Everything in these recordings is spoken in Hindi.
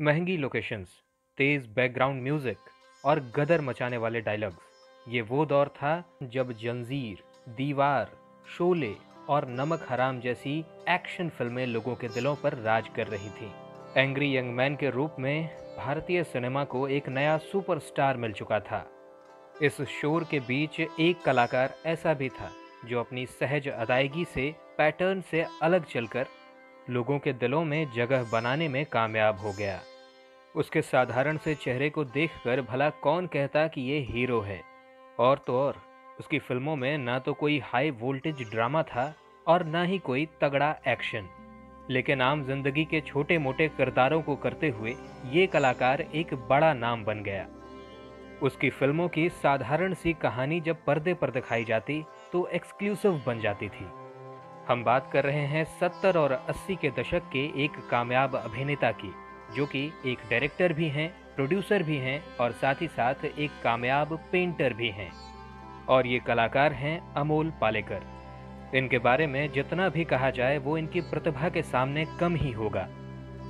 महँगी लोकेशंस तेज बैकग्राउंड म्यूज़िक और गदर मचाने वाले डायलॉग्स ये वो दौर था जब जंजीर, दीवार, शोले और नमक हराम जैसी एक्शन फ़िल्में लोगों के दिलों पर राज कर रही थी। एंग्री यंग मैन के रूप में भारतीय सिनेमा को एक नया सुपरस्टार मिल चुका था। इस शोर के बीच एक कलाकार ऐसा भी था जो अपनी सहज अदायगी से पैटर्न से अलग चलकर लोगों के दिलों में जगह बनाने में कामयाब हो गया। उसके साधारण से चेहरे को देखकर भला कौन कहता कि ये हीरो है? और तो और, उसकी फ़िल्मों में ना तो कोई हाई वोल्टेज ड्रामा था और ना ही कोई तगड़ा एक्शन लेकिन आम ज़िंदगी के छोटे मोटे किरदारों को करते हुए ये कलाकार एक बड़ा नाम बन गया। उसकी फ़िल्मों की साधारण सी कहानी जब पर्दे पर दिखाई जाती तो एक्सक्लूसिव बन जाती थी। हम बात कर रहे हैं सत्तर और अस्सी के दशक के एक कामयाब अभिनेता की, जो कि एक डायरेक्टर भी हैं प्रोड्यूसर भी हैं और साथ ही साथ एक कामयाब पेंटर भी हैं। और ये कलाकार हैं अमोल पालेकर। इनके बारे में जितना भी कहा जाए, वो इनकी प्रतिभा के सामने कम ही होगा।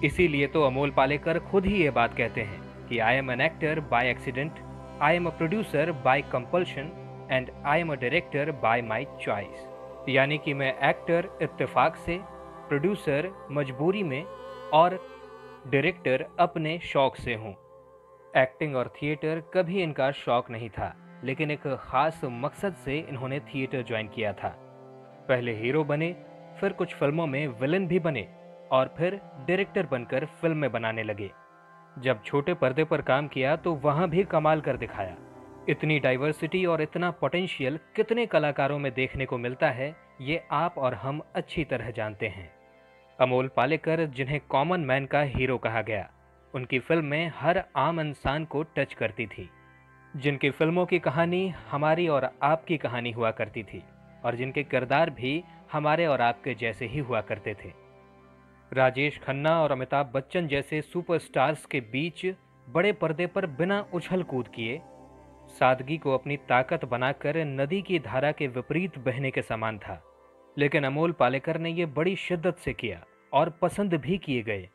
इसीलिए तो अमोल पालेकर खुद ही ये बात कहते हैं कि I am an actor by accident I am a producer by compulsion and I am a director by my choice यानी कि मैं एक्टर, इत्तेफाक से, प्रोड्यूसर, मजबूरी में और डायरेक्टर अपने शौक से हूँ। एक्टिंग और थिएटर कभी इनका शौक नहीं था, लेकिन एक ख़ास मकसद से इन्होंने थिएटर ज्वाइन किया था। पहले हीरो बने, फिर कुछ फ़िल्मों में विलन भी बने और फिर डायरेक्टर बनकर फ़िल्में बनाने लगे। जब छोटे पर्दे पर काम किया तो वहाँ भी कमाल कर दिखाया। इतनी डाइवर्सिटी और इतना पोटेंशियल कितने कलाकारों में देखने को मिलता है, ये आप और हम अच्छी तरह जानते हैं। अमोल पालेकर, जिन्हें कॉमन मैन का हीरो कहा गया, उनकी फ़िल्में हर आम इंसान को टच करती थी। जिनकी फ़िल्मों की कहानी हमारी और आपकी कहानी हुआ करती थी, और जिनके किरदार भी हमारे और आपके जैसे ही हुआ करते थे। राजेश खन्ना और अमिताभ बच्चन जैसे सुपरस्टार्स के बीच बड़े पर्दे पर बिना उछल कूद किए सादगी को अपनी ताकत बनाकर नदी की धारा के विपरीत बहने के समान था। लेकिन अमोल पालेकर ने यह बड़ी शिद्दत से किया और पसंद भी किए गए।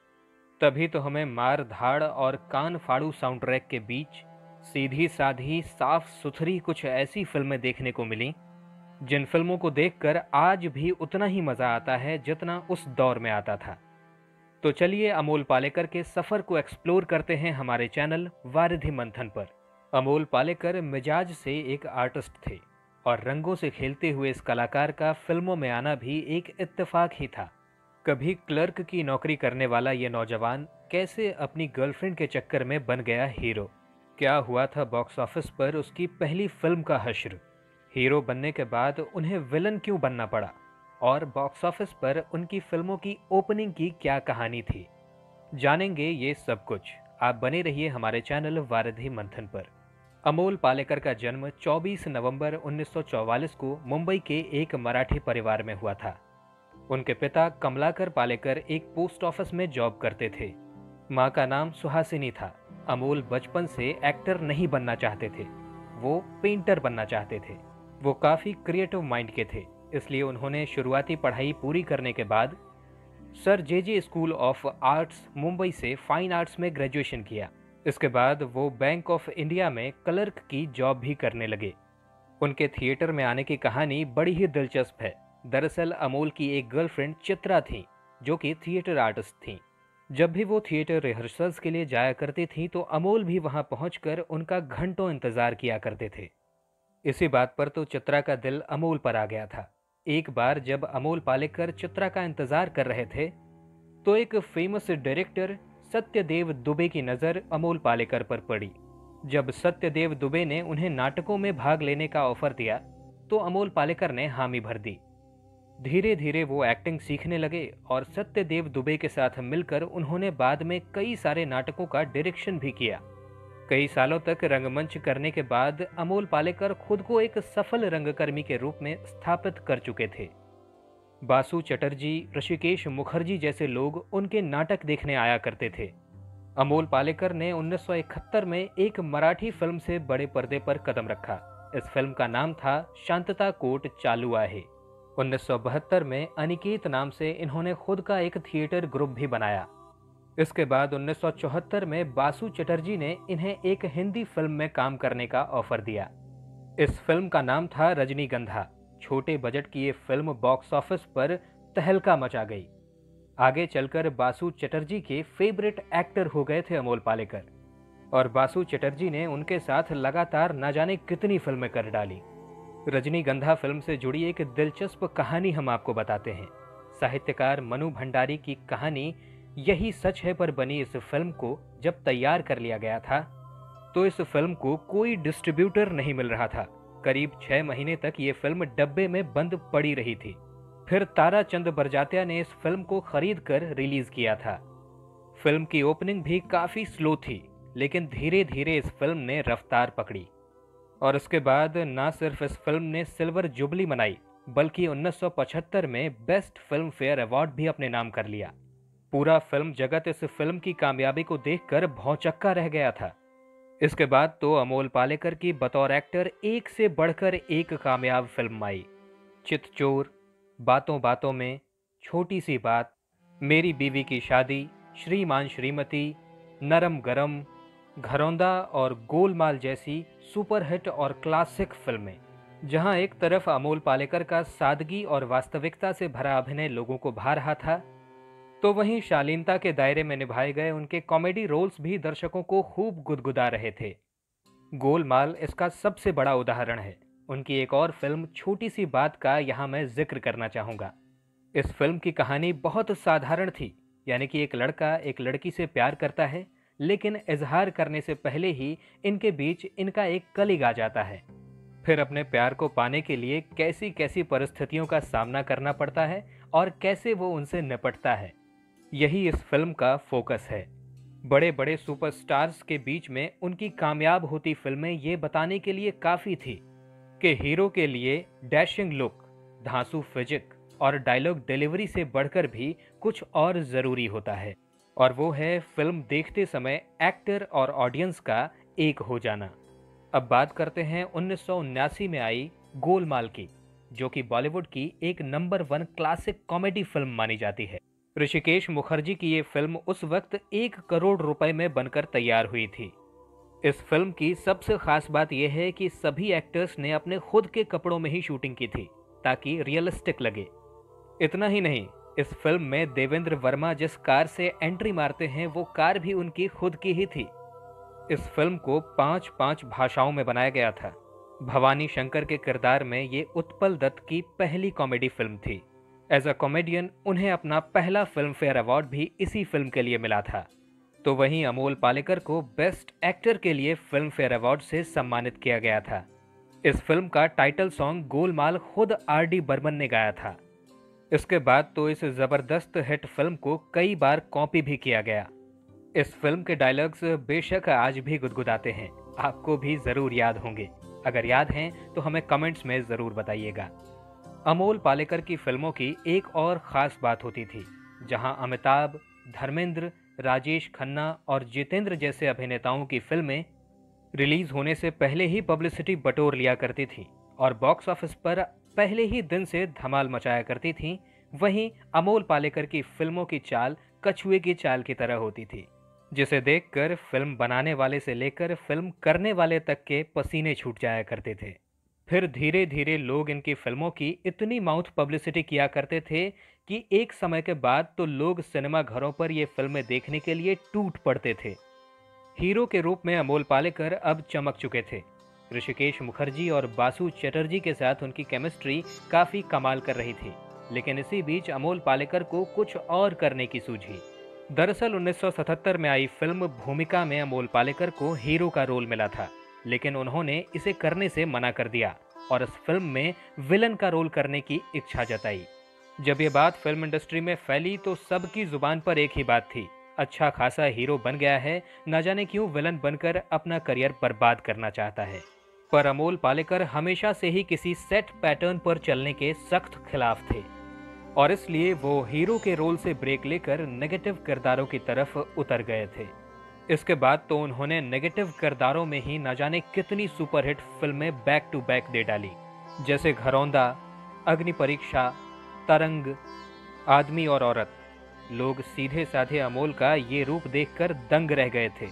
तभी तो हमें मार धाड़ और कान फाड़ू साउंड ट्रैक के बीच सीधी साधी साफ़ सुथरी कुछ ऐसी फ़िल्में देखने को मिली, जिन फ़िल्मों को देखकर आज भी उतना ही मज़ा आता है जितना उस दौर में आता था। तो चलिए अमोल पालेकर के सफ़र को एक्सप्लोर करते हैं हमारे चैनल वारिधि मंथन पर। अमोल पालेकर मिजाज से एक आर्टिस्ट थे और रंगों से खेलते हुए इस कलाकार का फ़िल्मों में आना भी एक इत्तेफाक ही था। कभी क्लर्क की नौकरी करने वाला ये नौजवान कैसे अपनी गर्लफ्रेंड के चक्कर में बन गया हीरो? क्या हुआ था बॉक्स ऑफ़िस पर उसकी पहली फ़िल्म का हश्र? हीरो बनने के बाद उन्हें विलन क्यों बनना पड़ा? और बॉक्स ऑफ़िस पर उनकी फ़िल्मों की ओपनिंग की क्या कहानी थी? जानेंगे ये सब कुछ। आप बने रहिए हमारे चैनल वारधि मंथन पर। अमोल पालेकर का जन्म 24 नवंबर 1944 को मुंबई के एक मराठी परिवार में हुआ था। उनके पिता कमलाकर पालेकर एक पोस्ट ऑफ़िस में जॉब करते थे। माँ का नाम सुहासिनी था। अमोल बचपन से एक्टर नहीं बनना चाहते थे। वो पेंटर बनना चाहते थे। वो काफ़ी क्रिएटिव माइंड के थे। इसलिए उन्होंने शुरुआती पढ़ाई पूरी करने के बाद sir J J school of arts Mumbai से फाइन आर्ट्स में ग्रेजुएशन किया। इसके बाद वो बैंक ऑफ़ इंडिया में क्लर्क की जॉब भी करने लगे। उनके थिएटर में आने की कहानी बड़ी ही दिलचस्प है। दरअसल अमोल की एक गर्लफ्रेंड चित्रा थी, जो कि थिएटर आर्टिस्ट थी। जब भी वो थिएटर रिहर्सल्स के लिए जाया करती थी तो अमोल भी वहाँ पहुंचकर उनका घंटों इंतज़ार किया करते थे। इसी बात पर तो चित्रा का दिल अमोल पर आ गया था। एक बार जब अमोल पालेकर चित्रा का इंतज़ार कर रहे थे तो एक फ़ेमस डायरेक्टर सत्यदेव दुबे की नज़र अमोल पालेकर पर पड़ी। जब सत्यदेव दुबे ने उन्हें नाटकों में भाग लेने का ऑफ़र दिया तो अमोल पालेकर ने हामी भर दी। धीरे धीरे वो एक्टिंग सीखने लगे और सत्यदेव दुबे के साथ मिलकर उन्होंने बाद में कई सारे नाटकों का डायरेक्शन भी किया। कई सालों तक रंगमंच करने के बाद अमोल पालेकर खुद को एक सफल रंगकर्मी के रूप में स्थापित कर चुके थे। बासु चटर्जी, ऋषिकेश मुखर्जी जैसे लोग उनके नाटक देखने आया करते थे। अमोल पालेकर ने 1971 में एक मराठी फ़िल्म से बड़े पर्दे पर कदम रखा। इस फ़िल्म का नाम था शांतता कोट चालू आहे। 1972 में अनिकेत नाम से इन्होंने खुद का एक थिएटर ग्रुप भी बनाया। इसके बाद 1974 में बासु चटर्जी ने इन्हें एक हिंदी फ़िल्म में काम करने का ऑफ़र दिया। इस फ़िल्म का नाम था रजनीगंधा। छोटे बजट की ये फ़िल्म बॉक्स ऑफ़िस पर तहलका मचा गई। आगे चलकर बासु चटर्जी के फेवरेट एक्टर हो गए थे अमोल पालेकर। और बासु चटर्जी ने उनके साथ लगातार न जाने कितनी फ़िल्में कर डाली। रजनीगंधा फ़िल्म से जुड़ी एक दिलचस्प कहानी हम आपको बताते हैं। साहित्यकार मनु भंडारी की कहानी यही सच है पर बनी इस फ़िल्म को जब तैयार कर लिया गया था तो इस फ़िल्म को कोई डिस्ट्रीब्यूटर नहीं मिल रहा था। करीब छह महीने तक ये फ़िल्म डब्बे में बंद पड़ी रही थी। फिर ताराचंद बरजात्या ने इस फ़िल्म को खरीद कर रिलीज़ किया था। फ़िल्म की ओपनिंग भी काफ़ी स्लो थी, लेकिन धीरे धीरे इस फ़िल्म ने रफ्तार पकड़ी। और उसके बाद ना सिर्फ़ इस फ़िल्म ने सिल्वर जुबली मनाई, बल्कि 1975 में बेस्ट फ़िल्म फेयर अवार्ड भी अपने नाम कर लिया। पूरा फ़िल्म जगत इस फ़िल्म की कामयाबी को देखकर भौचक्का रह गया था। इसके बाद तो अमोल पालेकर की बतौर एक्टर एक से बढ़कर एक कामयाब फ़िल्म आई। चितचोर बातों बातों में, छोटी सी बात, मेरी बीवी की शादी, श्रीमान श्रीमती, नरम गरम, घरौंदा और गोलमाल जैसी सुपरहिट और क्लासिक फ़िल्में, जहाँ एक तरफ़ अमोल पालेकर का सादगी और वास्तविकता से भरा अभिनय लोगों को भा रहा था तो वहीं शालीनता के दायरे में निभाए गए उनके कॉमेडी रोल्स भी दर्शकों को खूब गुदगुदा रहे थे। गोलमाल इसका सबसे बड़ा उदाहरण है। उनकी एक और फ़िल्म, छोटी सी बात का, यहाँ मैं ज़िक्र करना चाहूँगा। इस फ़िल्म की कहानी बहुत साधारण थी, यानी कि एक लड़का एक लड़की से प्यार करता है, लेकिन इजहार करने से पहले ही इनके बीच इनका एक कलिग आ जाता है। फिर अपने प्यार को पाने के लिए कैसी कैसी परिस्थितियों का सामना करना पड़ता है और कैसे वो उनसे निपटता है। यही इस फ़िल्म का फोकस है। बड़े बड़े सुपरस्टार्स के बीच में उनकी कामयाब होती फ़िल्में ये बताने के लिए काफ़ी थी कि हीरो के लिए डैशिंग लुक, धांसू फिजिक और डायलॉग डिलीवरी से बढ़कर भी कुछ और ज़रूरी होता है और वो है फ़िल्म देखते समय एक्टर और ऑडियंस का एक हो जाना। अब बात करते हैं उन्नीस में आई गोलमाल की, जो कि बॉलीवुड की एक number one classic comedy film मानी जाती है। ऋषिकेश मुखर्जी की ये फ़िल्म उस वक्त एक करोड़ रुपए में बनकर तैयार हुई थी। इस फ़िल्म की सबसे खास बात यह है कि सभी एक्टर्स ने अपने खुद के कपड़ों में ही शूटिंग की थी, ताकि रियलिस्टिक लगे। इतना ही नहीं, इस फ़िल्म में देवेंद्र वर्मा जिस कार से एंट्री मारते हैं, वो कार भी उनकी खुद की ही थी। इस फ़िल्म को पाँच पाँच भाषाओं में बनाया गया था। भवानी शंकर के किरदार में ये उत्पल दत्त की पहली कॉमेडी फ़िल्म थी। एज अ कॉमेडियन उन्हें अपना पहला फ़िल्म फेयर अवार्ड भी इसी फ़िल्म के लिए मिला था। तो वहीं अमोल पालेकर को बेस्ट एक्टर के लिए फ़िल्म फेयर अवार्ड से सम्मानित किया गया था। इस फ़िल्म का टाइटल सॉन्ग गोलमाल खुद आर डी बर्मन ने गाया था। इसके बाद तो इस ज़बरदस्त हिट फ़िल्म को कई बार कॉपी भी किया गया। इस फ़िल्म के डायलॉग्स बेशक आज भी गुदगुदाते हैं। आपको भी ज़रूर याद होंगे। अगर याद हैं तो हमें कमेंट्स में ज़रूर बताइएगा। अमोल पालेकर की फ़िल्मों की एक और ख़ास बात होती थी, जहाँ अमिताभ, धर्मेंद्र, राजेश खन्ना और जितेंद्र जैसे अभिनेताओं की फ़िल्में रिलीज़ होने से पहले ही पब्लिसिटी बटोर लिया करती थी और बॉक्स ऑफ़िस पर पहले ही दिन से धमाल मचाया करती थी, वहीं अमोल पालेकर की फ़िल्मों की चाल कछुए की चाल की तरह होती थी, जिसे देखकर फ़िल्म बनाने वाले से लेकर फ़िल्म करने वाले तक के पसीने छूट जाया करते थे। फिर धीरे धीरे लोग इनकी फ़िल्मों की इतनी माउथ पब्लिसिटी किया करते थे कि एक समय के बाद तो लोग सिनेमा घरों पर ये फ़िल्में देखने के लिए टूट पड़ते थे। हीरो के रूप में अमोल पालेकर अब चमक चुके थे। ऋषिकेश मुखर्जी और बासु चटर्जी के साथ उनकी केमिस्ट्री काफ़ी कमाल कर रही थी, लेकिन इसी बीच अमोल पालेकर को कुछ और करने की सूझी। दरअसल 1977 में आई फ़िल्म भूमिका में अमोल पालेकर को हीरो का रोल मिला था। लेकिन उन्होंने इसे करने से मना कर दिया और इस फ़िल्म में विलन का रोल करने की इच्छा जताई। जब ये बात फ़िल्म इंडस्ट्री में फैली तो सबकी ज़ुबान पर एक ही बात थी। अच्छा खासा हीरो बन गया है, ना जाने क्यों विलन बनकर अपना करियर बर्बाद करना चाहता है। पर अमोल पालेकर हमेशा से ही किसी सेट पैटर्न पर चलने के सख्त खिलाफ थे। और इसलिए वो हीरो के रोल से ब्रेक लेकर नेगेटिव किरदारों की तरफ़ उतर गए थे। इसके बाद तो उन्होंने नेगेटिव किरदारों में ही न जाने कितनी सुपरहिट फ़िल्में बैक टू बैक दे डाली। जैसे घरौंदा, अग्नि परीक्षा, तरंग, आदमी और औरत। लोग सीधे साधे अमोल का ये रूप देखकर दंग रह गए थे।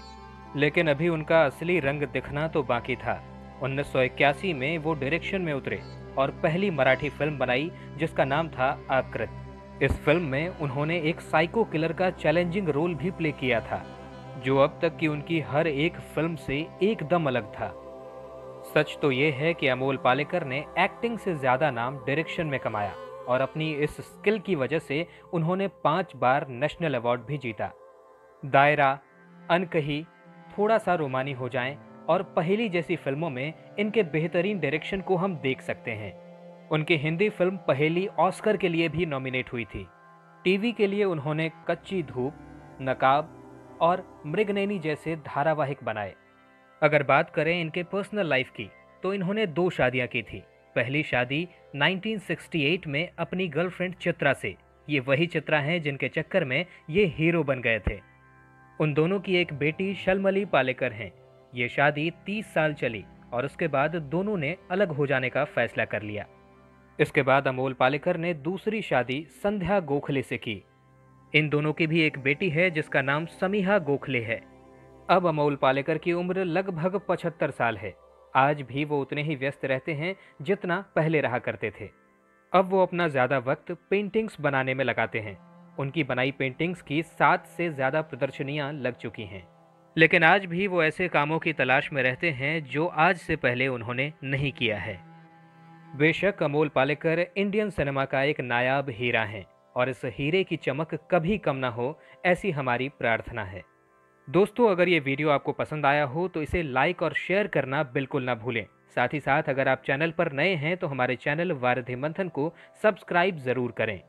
लेकिन अभी उनका असली रंग दिखना तो बाकी था। उन्नीस सौ इक्यासी में वो डायरेक्शन में उतरे और पहली मराठी फ़िल्म बनाई, जिसका नाम था आकृत। इस फ़िल्म में उन्होंने एक साइको किलर का चैलेंजिंग रोल भी प्ले किया था। जो अब तक की उनकी हर एक फ़िल्म से एकदम अलग था। सच तो ये है कि अमोल पालेकर ने एक्टिंग से ज़्यादा नाम डायरेक्शन में कमाया और अपनी इस स्किल की वजह से उन्होंने पाँच बार नेशनल अवार्ड भी जीता। दायरा, अनकही थोड़ा सा रोमानी हो जाएँ और पहली जैसी फ़िल्मों में इनके बेहतरीन डायरेक्शन को हम देख सकते हैं। उनकी हिंदी फ़िल्म पहली ऑस्कर के लिए भी नॉमिनेट हुई थी। टीवी के लिए उन्होंने कच्ची धूप, नकाब और मृगनैनी जैसे धारावाहिक बनाए। अगर बात करें इनके पर्सनल लाइफ की तो इन्होंने दो शादियाँ की थी। पहली शादी 1968 में अपनी गर्लफ्रेंड चित्रा से। ये वही चित्रा हैं जिनके चक्कर में ये हीरो बन गए थे। उन दोनों की एक बेटी शलमली पालेकर हैं। ये शादी 30 साल चली और उसके बाद दोनों ने अलग हो जाने का फैसला कर लिया। इसके बाद अमोल पालेकर ने दूसरी शादी संध्या गोखले से की। इन दोनों की भी एक बेटी है, जिसका नाम समीहा गोखले है। अब अमोल पालेकर की उम्र लगभग पचहत्तर साल है। आज भी वो उतने ही व्यस्त रहते हैं, जितना पहले रहा करते थे। अब वो अपना ज़्यादा वक्त पेंटिंग्स बनाने में लगाते हैं। उनकी बनाई पेंटिंग्स की सात से ज़्यादा प्रदर्शनियाँ लग चुकी हैं। लेकिन आज भी वो ऐसे कामों की तलाश में रहते हैं, जो आज से पहले उन्होंने नहीं किया है। बेशक अमोल पालेकर इंडियन सिनेमा का एक नायाब हीरा हैं। और इस हीरे की चमक कभी कम ना हो, ऐसी हमारी प्रार्थना है। दोस्तों, अगर ये वीडियो आपको पसंद आया हो तो इसे लाइक और शेयर करना बिल्कुल ना भूलें। साथ ही साथ, अगर आप चैनल पर नए हैं तो हमारे चैनल वारधि मंथन को सब्सक्राइब ज़रूर करें।